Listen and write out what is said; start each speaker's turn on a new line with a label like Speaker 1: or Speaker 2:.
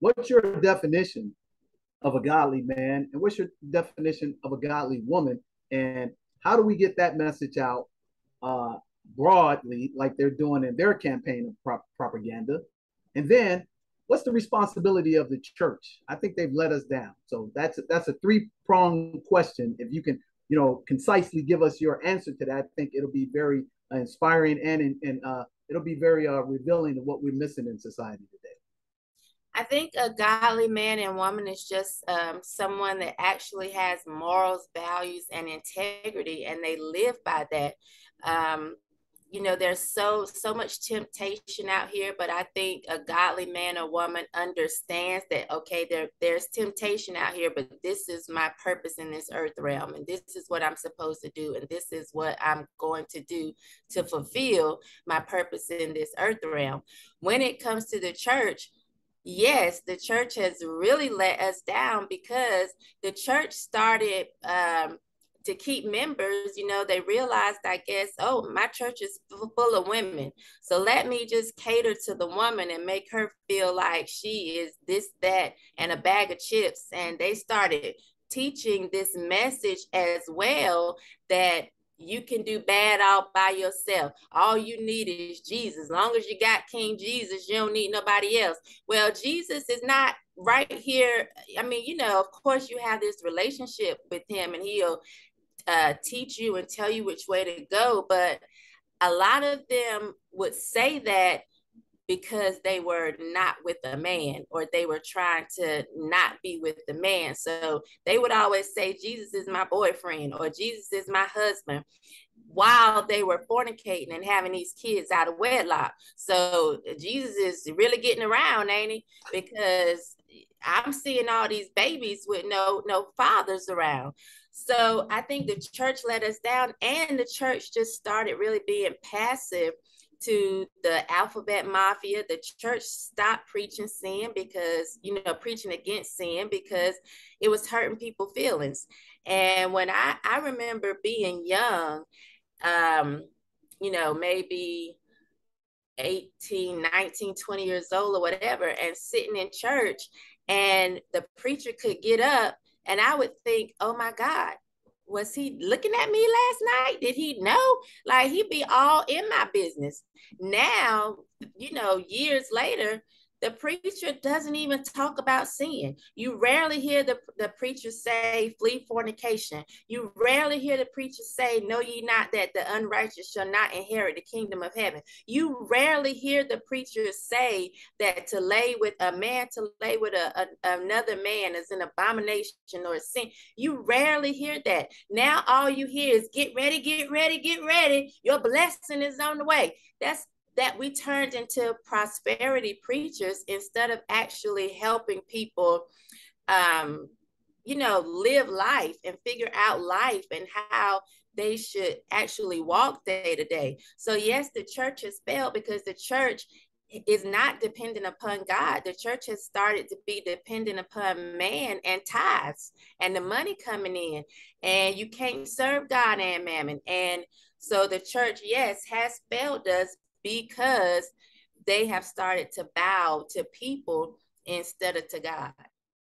Speaker 1: what's your definition of a godly man, and what's your definition of a godly woman, and how do we get that message out uh, broadly, like they're doing in their campaign of prop- propaganda, and then what's the responsibility of the church? I think they've let us down. So that's a, that's a three pronged question. If you can, you know, concisely give us your answer to that, I think it'll be very uh, inspiring and and uh, it'll be very uh, revealing of what we're missing in society today.
Speaker 2: I think a godly man and woman is just um, someone that actually has morals, values, and integrity, and they live by that. Um, you know there's so so much temptation out here but i think a godly man or woman understands that okay there there's temptation out here but this is my purpose in this earth realm and this is what i'm supposed to do and this is what i'm going to do to fulfill my purpose in this earth realm when it comes to the church yes, the church has really let us down because the church started um, to keep members, you know, they realized, I guess, oh, my church is full of women. So let me just cater to the woman and make her feel like she is this, that, and a bag of chips. And they started teaching this message as well that you can do bad all by yourself. All you need is Jesus. As long as you got King Jesus, you don't need nobody else. Well, Jesus is not right here. I mean, you know, of course, you have this relationship with him and he'll uh, teach you and tell you which way to go. But a lot of them would say that because they were not with a man or they were trying to not be with the man. So they would always say, Jesus is my boyfriend or Jesus is my husband while they were fornicating and having these kids out of wedlock. So Jesus is really getting around, ain't he? Because I'm seeing all these babies with no no fathers around. So I think the church let us down, and the church just started really being passive to the alphabet mafia. The church stopped preaching sin because, you know, preaching against sin because it was hurting people' feelings. And when I, I remember being young, um, you know, maybe 18, 19, 20 years old or whatever, and sitting in church, and the preacher could get up and I would think, oh my God, was he looking at me last night? Did he know? Like he'd be all in my business. Now, you know, years later, the preacher doesn't even talk about sin. You rarely hear the, the preacher say, flee fornication. You rarely hear the preacher say, know ye not that the unrighteous shall not inherit the kingdom of heaven. You rarely hear the preacher say that to lay with a man, to lay with a, a another man is an abomination or a sin. You rarely hear that. Now all you hear is get ready, get ready, get ready. Your blessing is on the way. That's that we turned into prosperity preachers instead of actually helping people um, you know live life and figure out life and how they should actually walk day to day so yes the church has failed because the church is not dependent upon God. The church has started to be dependent upon man and tithes and the money coming in. And you can't serve God and mammon. And so the church, yes, has failed us because they have started to bow to people instead of to God.